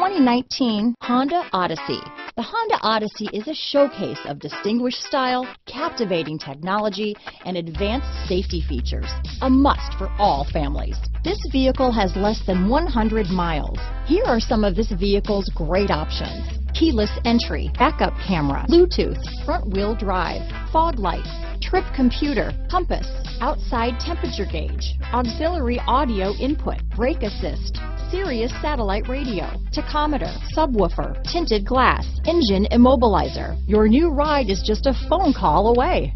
2019 Honda Odyssey. The Honda Odyssey is a showcase of distinguished style, captivating technology, and advanced safety features. A must for all families. This vehicle has less than 100 miles. Here are some of this vehicle's great options. Keyless entry, backup camera, Bluetooth, front wheel drive, fog lights, trip computer, compass, outside temperature gauge, auxiliary audio input, brake assist, Sirius satellite radio, tachometer, subwoofer, tinted glass, engine immobilizer. Your new ride is just a phone call away.